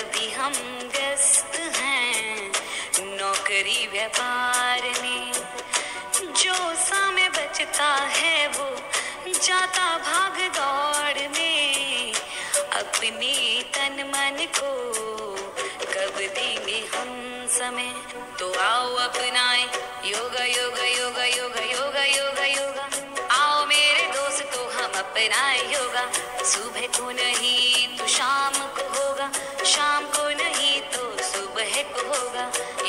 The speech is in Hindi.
कभी हम व्यस्त हैं। नौकरी व्यापार में जो समय बचता है वो जाता भाग दौड़ में। अपने तन मन को कब देंगे हम समय? तो आओ अपनाए योगा योगा योगा योगा योगा योगा योगा। आओ मेरे दोस्तों हम अपनाए योगा। सुबह को नहीं तो शाम को होगा। शाम तो होगा। योगा योगा